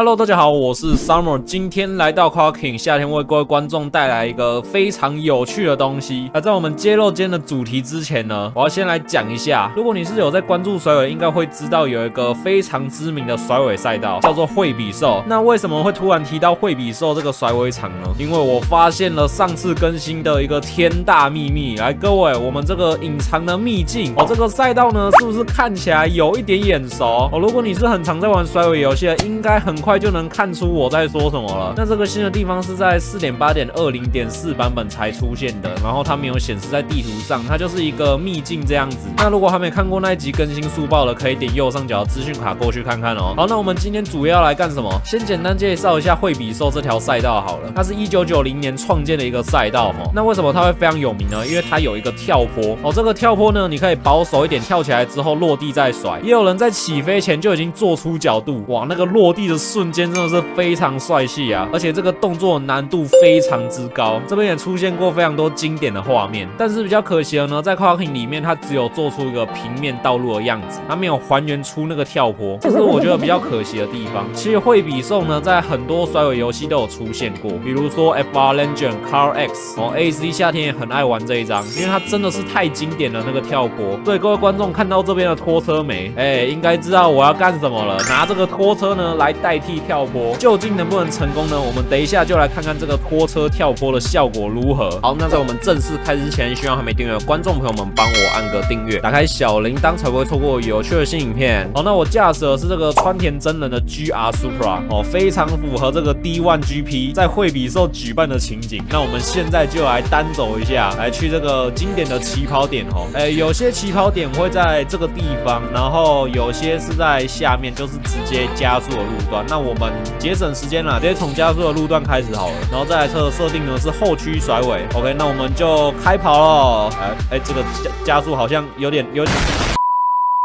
Hello，大家好，我是 Summer，今天来到 Quaking，夏天为各位观众带来一个非常有趣的东西。那在我们揭露今天的主题之前呢，我要先来讲一下，如果你是有在关注甩尾，应该会知道有一个非常知名的甩尾赛道，叫做惠比寿。那为什么会突然提到惠比寿这个甩尾场呢？因为我发现了上次更新的一个天大秘密。来，各位，我们这个隐藏的秘境，哦，这个赛道呢，是不是看起来有一点眼熟？哦，如果你是很常在玩甩尾游戏的，应该很快。快就能看出我在说什么了。那这个新的地方是在四点八点二零点四版本才出现的，然后它没有显示在地图上，它就是一个秘境这样子。那如果还没看过那一集更新速报的，可以点右上角资讯卡过去看看哦。好，那我们今天主要来干什么？先简单介绍一下惠比寿这条赛道好了。它是一九九零年创建的一个赛道哦。那为什么它会非常有名呢？因为它有一个跳坡哦。这个跳坡呢，你可以保守一点跳起来之后落地再甩，也有人在起飞前就已经做出角度，哇，那个落地的速。瞬间真的是非常帅气啊！而且这个动作难度非常之高，这边也出现过非常多经典的画面。但是比较可惜的呢，在 Quaking 里面，它只有做出一个平面道路的样子，它没有还原出那个跳坡，这是我觉得比较可惜的地方。其实惠比寿呢，在很多甩尾游戏都有出现过，比如说 FR Legend、Car X 哦，AC 夏天也很爱玩这一张，因为它真的是太经典了那个跳坡。对各位观众看到这边的拖车没？哎，应该知道我要干什么了，拿这个拖车呢来代替。跳坡究竟能不能成功呢？我们等一下就来看看这个拖车跳坡的效果如何。好，那在我们正式开始之前，希望还没订阅的观众朋友们帮我按个订阅，打开小铃铛，才不会错过有趣的新影片。好，那我驾驶的是这个川田真人的 GR Supra，哦，非常符合这个 D1 GP 在惠比寿举办的情景。那我们现在就来单走一下，来去这个经典的起跑点哦。哎，有些起跑点会在这个地方，然后有些是在下面，就是直接加速的路段。那我们节省时间了，直接从加速的路段开始好了。然后这台车的设定呢是后驱甩尾，OK，那我们就开跑了。哎哎，这个加加速好像有点有点，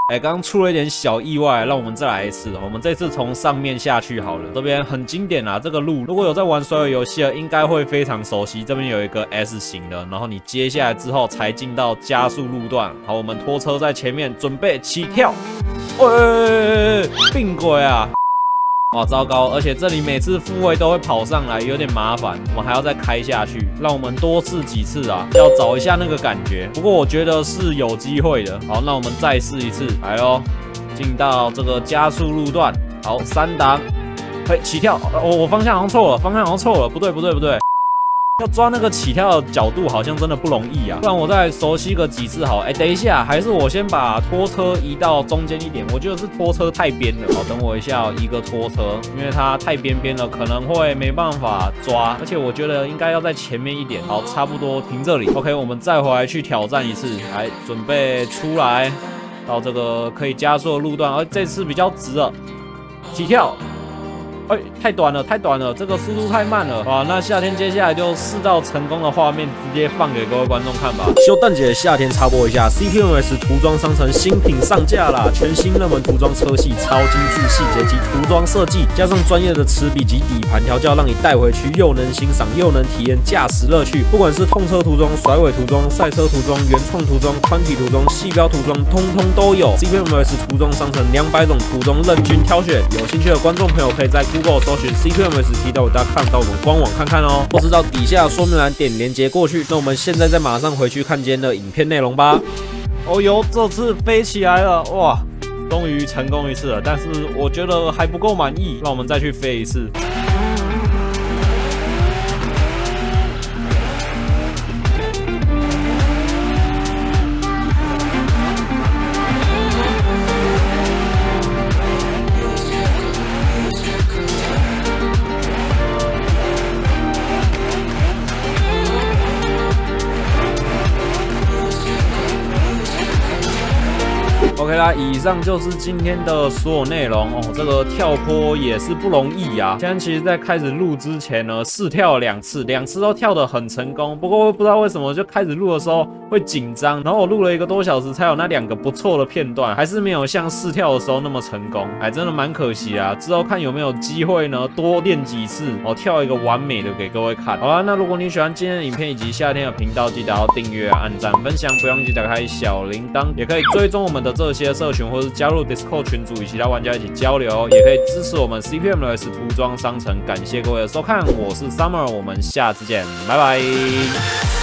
哎，刚刚出了一点小意外，让我们再来一次。我们这次从上面下去好了，这边很经典啊，这个路如果有在玩甩尾游戏的，应该会非常熟悉。这边有一个 S 型的，然后你接下来之后才进到加速路段。好，我们拖车在前面准备起跳。喂，病鬼啊！哇，糟糕！而且这里每次复位都会跑上来，有点麻烦。我们还要再开下去，让我们多试几次啊，要找一下那个感觉。不过我觉得是有机会的。好，那我们再试一次，来哦，进到这个加速路段。好，三档，嘿，起跳。我我方向好像错了，方向好像错了，不对不对不对。要抓那个起跳的角度，好像真的不容易啊！不然我再熟悉个几次好。哎，等一下，还是我先把拖车移到中间一点。我觉得是拖车太边了。好，等我一下，移个拖车，因为它太边边了，可能会没办法抓。而且我觉得应该要在前面一点。好，差不多停这里。OK，我们再回来去挑战一次。来，准备出来，到这个可以加速的路段，而这次比较直了，起跳。哎，太短了，太短了，这个速度太慢了啊！那夏天接下来就四道成功的画面，直接放给各位观众看吧。秀蛋姐夏天插播一下，CPMS 涂装商城新品上架啦！全新热门涂装车系，超精致细节及涂装设计，加上专业的齿比及底盘调教，让你带回去又能欣赏又能体验驾驶乐趣。不管是痛车涂装、甩尾涂装、赛车涂装、原创涂装、宽体涂装、细标涂装，通通都有。CPMS 涂装商城两百种涂装任君挑选，有兴趣的观众朋友可以在。Google 搜寻 CQMS 提到，大家看到我们官网看看哦，或是到底下说明栏点连接过去。那我们现在再马上回去看今天的影片内容吧。哦哟，这次飞起来了，哇，终于成功一次了，但是我觉得还不够满意，让我们再去飞一次。OK 啦，以上就是今天的所有内容哦。这个跳坡也是不容易啊。现在其实，在开始录之前呢，试跳了两次，两次都跳得很成功。不过不知道为什么，就开始录的时候会紧张，然后我录了一个多小时才有那两个不错的片段，还是没有像试跳的时候那么成功。哎，真的蛮可惜啊。之后看有没有机会呢，多练几次哦，跳一个完美的给各位看。好了，那如果你喜欢今天的影片以及夏天的频道，记得要订阅、按赞、分享，不要忘记打开小铃铛，也可以追踪我们的这些。社群，或是加入 Discord 群组，与其他玩家一起交流，也可以支持我们 CPMS 涂装商城。感谢各位的收看，我是 Summer，我们下次见，拜拜。